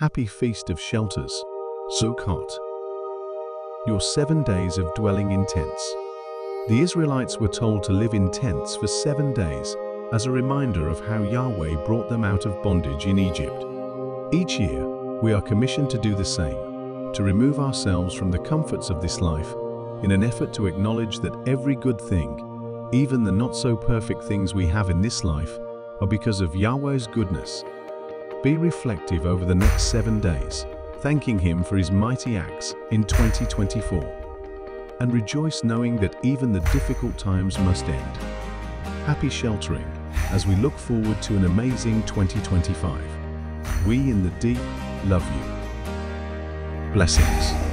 Happy Feast of Shelters, Sukkot. Your seven days of dwelling in tents. The Israelites were told to live in tents for seven days as a reminder of how Yahweh brought them out of bondage in Egypt. Each year, we are commissioned to do the same, to remove ourselves from the comforts of this life in an effort to acknowledge that every good thing, even the not-so-perfect things we have in this life, are because of Yahweh's goodness. Be reflective over the next seven days, thanking Him for His mighty acts in 2024. And rejoice knowing that even the difficult times must end. Happy sheltering as we look forward to an amazing 2025. We in the deep love you. Blessings.